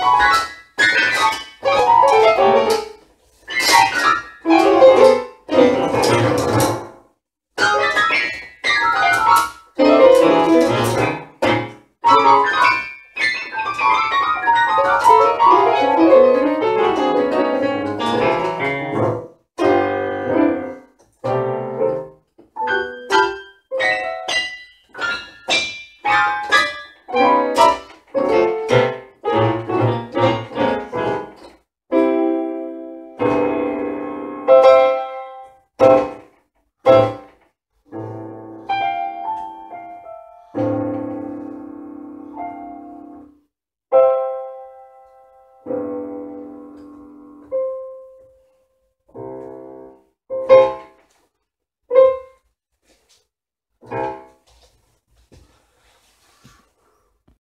you